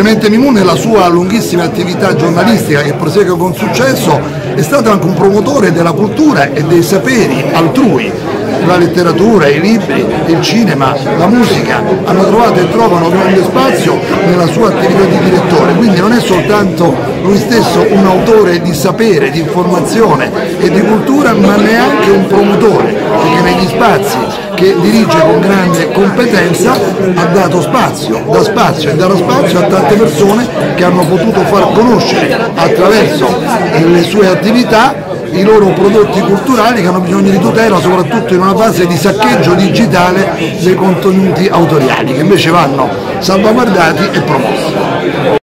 Clemente Mimù nella sua lunghissima attività giornalistica che prosegue con successo è stato anche un promotore della cultura e dei saperi altrui. La letteratura, i libri, il cinema, la musica hanno trovato e trovano grande spazio nella sua attività di direttore, quindi non è soltanto lui stesso un autore di sapere, di informazione e di cultura, ma neanche un promotore, negli spazi che dirige con grande competenza ha dato spazio, dà spazio e darà spazio a tante persone che hanno potuto far conoscere attraverso le sue attività i loro prodotti culturali che hanno bisogno di tutela soprattutto in una fase di saccheggio digitale dei contenuti autoriali che invece vanno salvaguardati e promossi.